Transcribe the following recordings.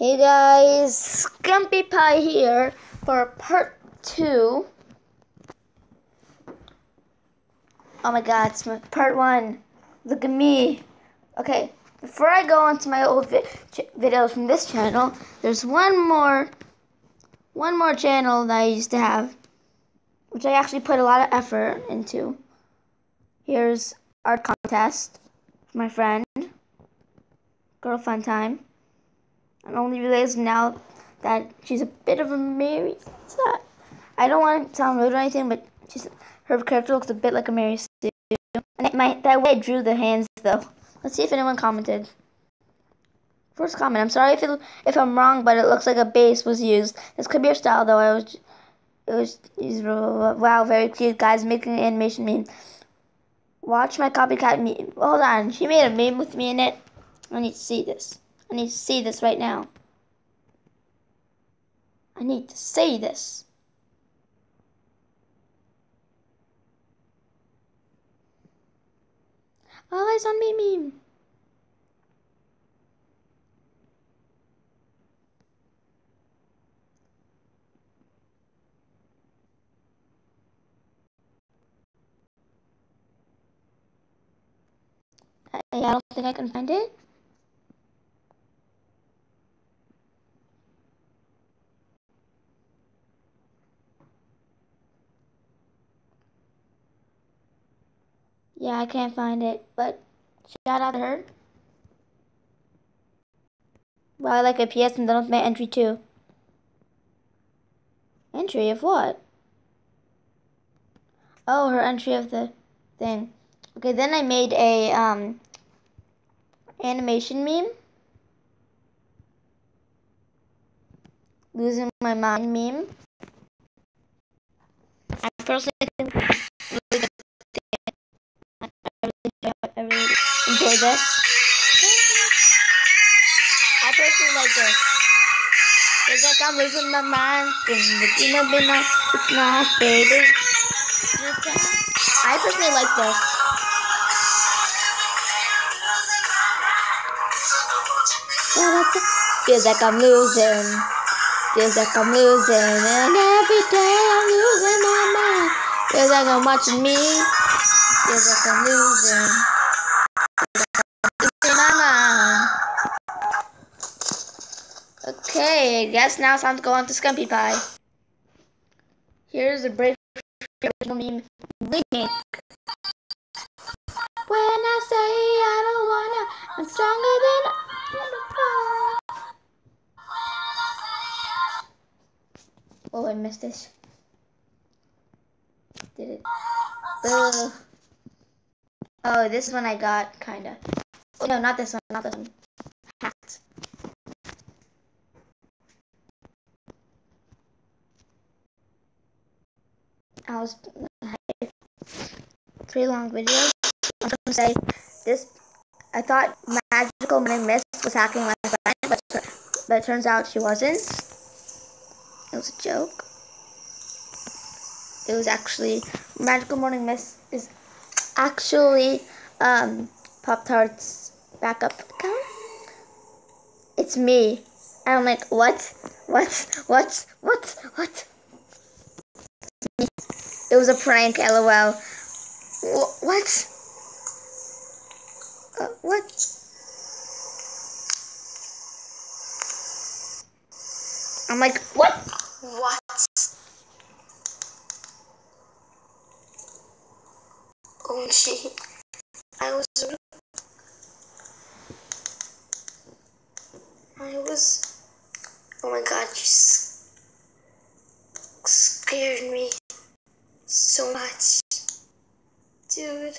Hey guys, Skempi Pie here for part two. Oh my god, it's my part one. Look at me. Okay, before I go on to my old vi videos from this channel, there's one more, one more channel that I used to have, which I actually put a lot of effort into. Here's art contest, my friend, girl fun time. I only realized now that she's a bit of a Mary. I don't want to sound rude or anything, but she's her character looks a bit like a Mary Sue. And it, my, that way I drew the hands though. Let's see if anyone commented. First comment. I'm sorry if it, if I'm wrong, but it looks like a base was used. This could be your style though. I was it was used. Wow, very cute guys making an animation meme. Watch my copycat meme. Hold on, she made a meme with me in it. I need to see this. I need to see this right now. I need to see this. Oh, All eyes on me meme. I, I don't think I can find it. Yeah, I can't find it, but shout out to her. Well, I like a PS and done with my entry too. Entry of what? Oh, her entry of the thing. Okay, then I made a um, animation meme. Losing my mind meme. I personally this. I personally like this. It's like I'm losing my mind. You know, been it's not baby. I personally like this. Feels like I'm losing. Feels like I'm losing. And every day I'm losing my mind. Feels like I'm watching me. Feels like I'm losing. Okay, I guess now it's time to go on to Skempi Pie. Here's a original meme. When I say I don't wanna, I'm stronger than Oh, I missed this. Did it? Ugh. Oh, this one I got, kinda. Oh, no, not this one, not this one. I was pretty long video. I was gonna say this. I thought Magical Morning Mist was hacking my friend, but but it turns out she wasn't. It was a joke. It was actually Magical Morning Mist is actually um, Pop Tart's backup account. It's me. And I'm like, what? What? What? What? What? It was a prank, lol. Wh what? Uh, what? I'm like, what? What? Oh shit. I was I was oh my god, you scared me so much. Dude.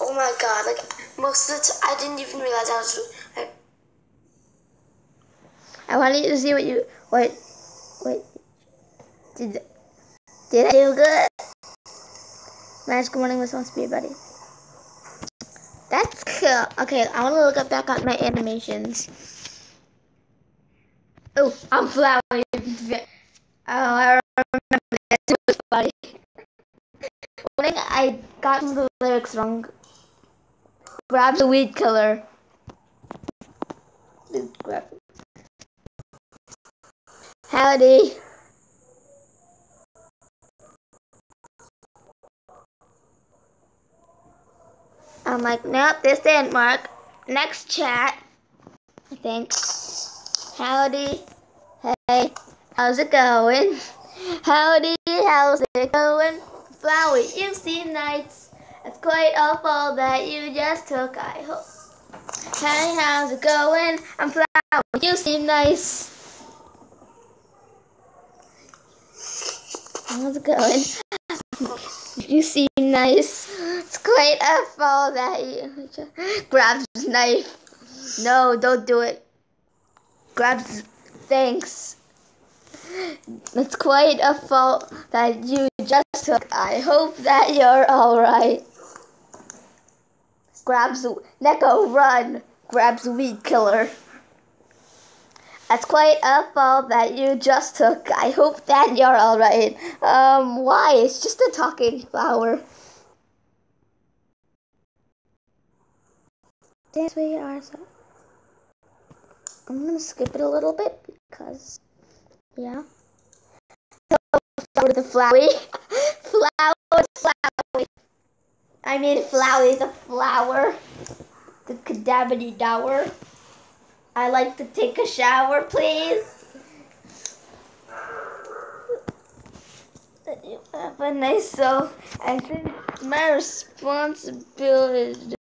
Oh my god, like most of the time I didn't even realize I was I, I wanted to see what you what what did did I do good? Magical Morning was supposed to be a buddy. That's cool. Okay, I want to look up back at my animations. Oh, I'm flowering. Oh, I remember When I got some of the lyrics wrong, grab the weed killer. Grab it. Howdy. I'm like, nope, this didn't work. Next chat, I think. Howdy. Hey, how's it going? Howdy, how's it going? Flowey, you seem nice. It's quite awful that you just took, I hope. Hey, how's it going? I'm Flower, you seem nice. How's it going? you seem nice. It's quite awful that you just grabs knife. No, don't do it. Grabs, thanks. It's quite a fault that you just took. I hope that you're alright. Grabs Neko, run! Grabs weed killer. That's quite a fall that you just took. I hope that you're alright. Um, why? It's just a talking flower. Yes, we are. So I'm gonna skip it a little bit because, yeah. So, the flowery. flower, flowery. I mean, flowery, the flower. The cadabity dower. I like to take a shower, please. You have a nice so I think my responsibility.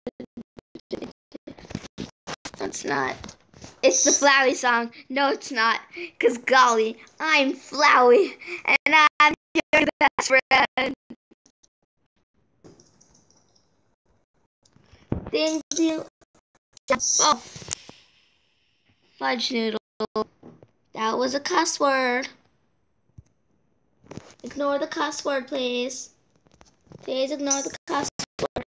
It's not. It's the Flowey song. No, it's not. Cause golly, I'm Flowey, and I'm your best friend. Thank you. Oh. Fudge noodle. That was a cuss word. Ignore the cuss word, please. Please ignore the cuss word.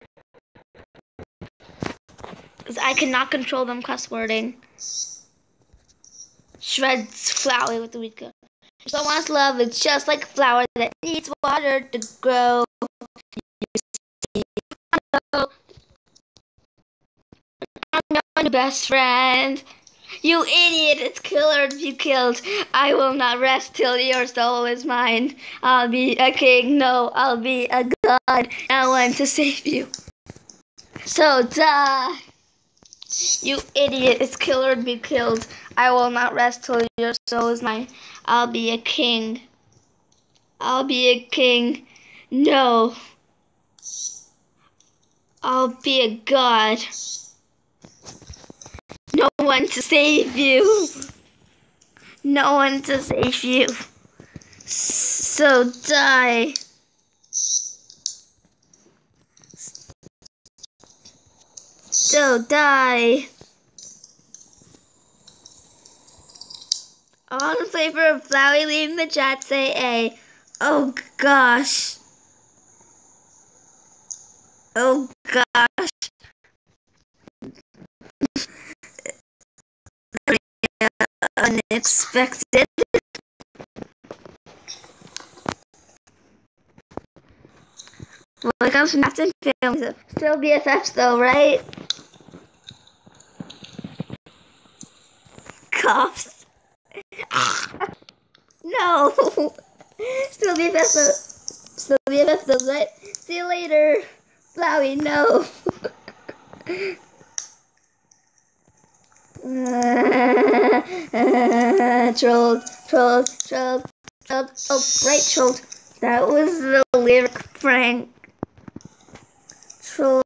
Because I cannot control them cuss wording. Shreds flower with the weed gun. Someone's love is just like a flower that needs water to grow. I'm your best friend. You idiot, it's killer you killed. I will not rest till your soul is mine. I'll be a king, no, I'll be a god. I want to save you. So die. You idiot, it's killer be killed. I will not rest till your soul is mine. I'll be a king. I'll be a king. No. I'll be a god no one to save you. No one to save you. So die. So die. All in favor of Flowey leaving the chat say A. Oh gosh. Oh gosh. unexpected. Well, it comes from Captain Family. Still BFFs though, right? Coughs. no! Still BFFs though. Still BFFs though, right? See you later. Flowey, no. trolled, trolled, trolled, trolled. Oh, right, trolled. That was the lyric, Frank. Troll,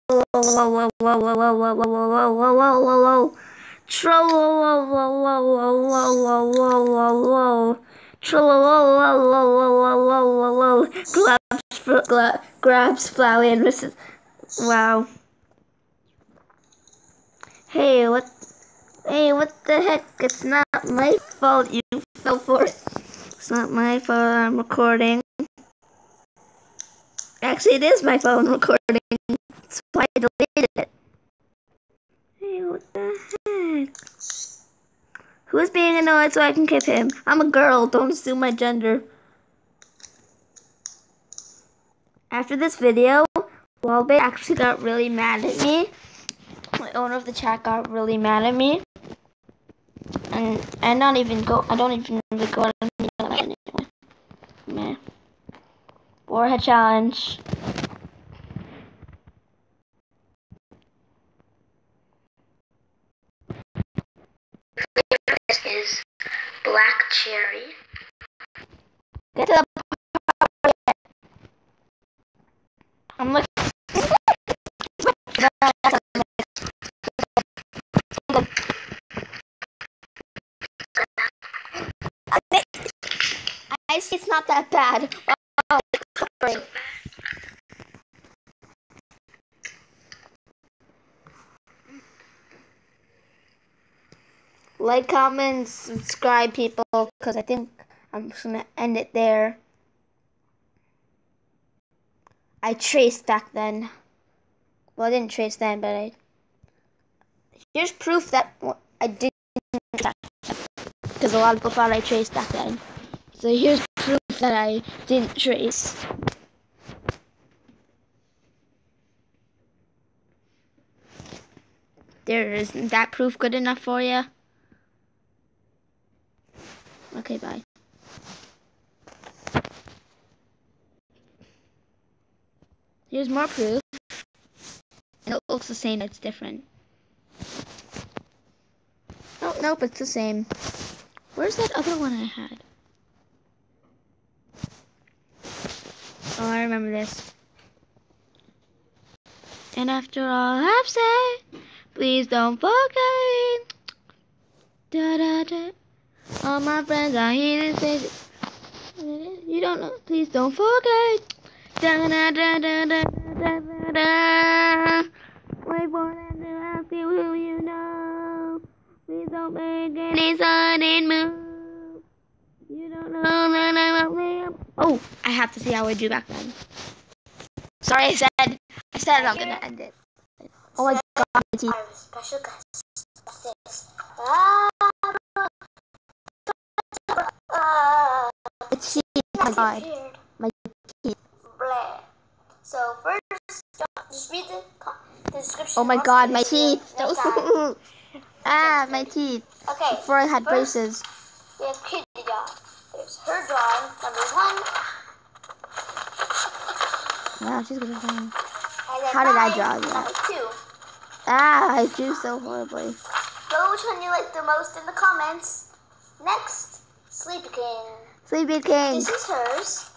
Grabs, grabs Flowey and Mrs. Wow. Hey, what? Hey, what the heck? It's not my fault you fell for it. It's not my fault I'm recording. Actually, it is my phone recording. That's why I deleted it. Hey, what the heck? Hmm. Who's being annoyed so I can kick him? I'm a girl. Don't assume my gender. After this video, Wallbait actually got really mad at me. The owner of the chat got really mad at me And I not even go. I don't even really go out anyway. Meh. Warhead challenge. Is black cherry. Get to the I'm looking. I see it's not that bad. Oh, Like, comment, subscribe, people, because I think I'm just going to end it there. I traced back then. Well, I didn't trace then, but I. Here's proof that I didn't because a lot of people thought I traced back then. So here's proof that I didn't trace. There isn't that proof good enough for you? Okay, bye. Here's more proof. And it looks the same, it's different. Oh, nope, it's the same. Where's that other one I had? Oh, I remember this. And after all I've said, please don't forget. Da da da. All my friends are here to say You don't know, please don't forget. Da da da da da da da da. Wait for them to ask you who you know. Please don't make any sudden move. You don't know that I'm up Oh, I have to see how I do back then. Sorry, I said I said I'm gonna end it. Oh my god, my teeth. Special guest. It's teeth. Oh my god. My teeth. Blah. So first, just read the, the description. Oh my god, my teeth. ah, my teeth. Okay. Before I had first, braces. We have Kitty Dog. There's her drawing, number one. Wow, she's gonna die. How did I draw that? Number two. Ah, I drew so horribly. Go which one you like the most in the comments. Next, Sleepy King. Sleepy King. This is hers.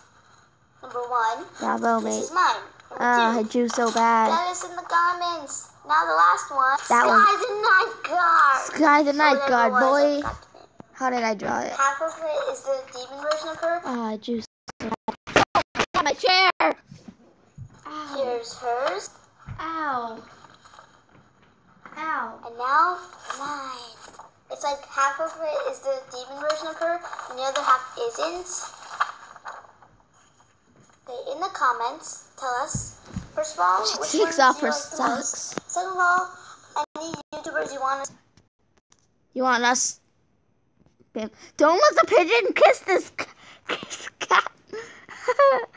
Number one. Bravo, This mate. is mine. Number Ah, I two. drew so bad. That is in the comments. Now the last one. That Sky one. the Night Guard. Sky the Night Guard, I boy. forgot the name. How did I draw it? Half of it is the demon version of her. Ah, I drew so bad. My chair! Ow. Here's hers. Ow. Ow. And now mine. It's like half of it is the demon version of her, and the other half isn't. Okay, in the comments, tell us. First of all, She which takes off you her like socks. Second of all, any YouTubers you want You want us? Don't let the pigeon kiss this kiss cat.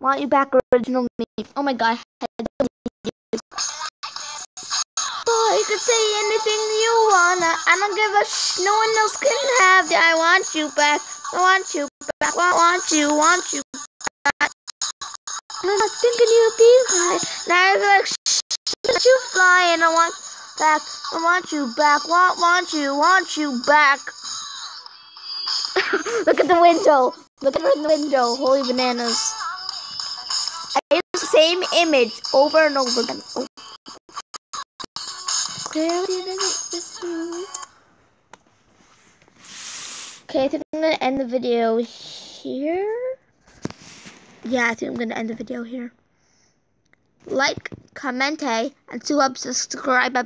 want you back, original me? Oh my god. You can say anything you wanna. I don't give a sh. No one else can have you. I want you back. I want you back. I want you. Want you back. I'm not thinking you'd be high. Now you're like, shh, let you fly, and I want back. I want you back. Want, want you, want you back. Look at the window. Look at the window. Holy bananas. I use the same image over and over again. Okay, I think I'm gonna end the video here. Yeah, I think I'm gonna end the video here. Like, comment, eh, and subscribe.